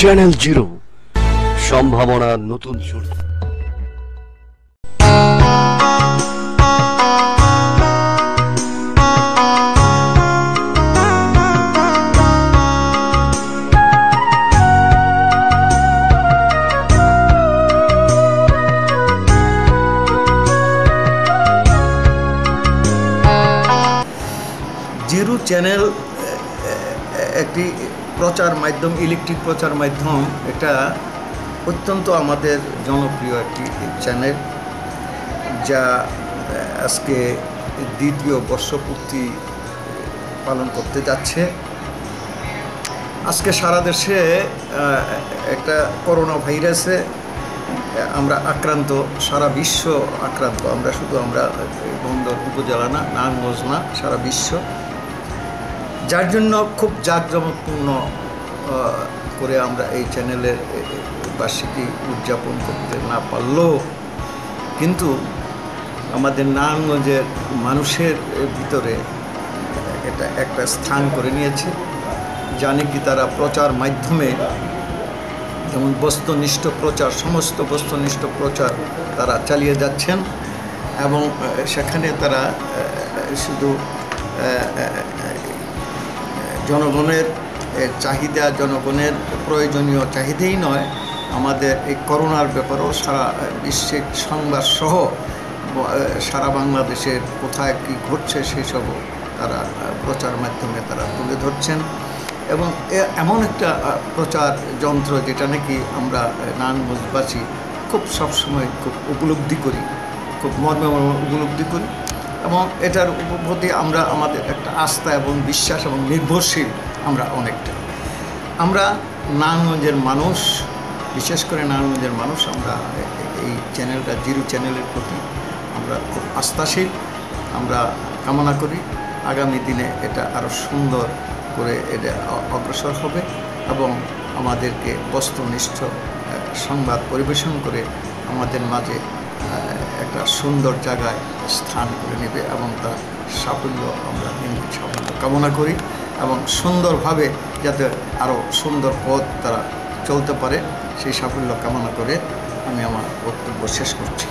Channel zero সম্ভাবনার নতুন শুরু। জিরো চ্যানেল একটি প্রচার মাধ্যম, ইলেকট্রিক প্রচার মাধ্যম এটা অত্যন্ত আমাদের জনপ্রিয় একটি চ্যানেল যা আজকে দ্বিতীয় বর্ষপূর্তি পালন করতে যাচ্ছে। আজকে সারা দেশে একটা করোনা ভাইরাসে আমরা আক্রান্ত, সারা বিশ্ব আক্রান্ত। আমরা শুধু আমরা বন্দর, উপজেলা না, নারায়ণগঞ্জ না, সারা বিশ্ব। যার জন্য খুব জাঁকজমকপূর্ণ করে আমরা এই চ্যানেলের বার্ষিকী উদযাপন করতে না পারলেও কিন্তু আমাদের নারায়ণগঞ্জের মানুষের ভিতরে এটা একটা স্থান করে নিয়েছে। জানি কি তারা প্রচার মাধ্যমে যেমন বস্তুনিষ্ঠ প্রচার, সমস্ত বস্তুনিষ্ঠ প্রচার তারা চালিয়ে যাচ্ছেন এবং সেখানে তারা শুধু জনগণের চাহিদা জনগণের প্রয়োজনীয় চাহিদাই নয়। আমাদের এই করোনার ব্যাপারেও সারা বিশ্বের সংবাদ সহ সারা বাংলাদেশের কোথায় কী ঘটছে সেসবও তারা প্রচার মাধ্যমে তারা তুলে ধরছেন। এবং এমন একটা প্রচার যন্ত্র যেটা নাকি আমরা নানবাসী খুব সবসময় খুব উপলব্ধি করি, খুব মর্মে উপলব্ধি করি। এবং এটার প্রতি আমরা আমাদের একটা আস্থা এবং বিশ্বাস এবং নির্ভরশীল আমরা অনেকটা। আমরা নারায়ণগঞ্জের মানুষ, বিশেষ করে নারায়ণগঞ্জের মানুষ, আমরা এই চ্যানেলটা জিরো চ্যানেলের প্রতি আমরা খুব আস্থাশীল। আমরা কামনা করি আগামী দিনে এটা আরও সুন্দর করে এটা অগ্রসর হবে এবং আমাদেরকে বস্তুনিষ্ঠ সংবাদ পরিবেশন করে আমাদের মাঝে একটা সুন্দর জায়গায় স্থান করে নেবে এবং তার সাফল্য আমরা নির্মিত সাফল্য কামনা করি এবং সুন্দরভাবে যাতে আরও সুন্দর পথ তারা চলতে পারে, সেই সাফল্য কামনা করে আমি আমার বক্তব্য শেষ করছি।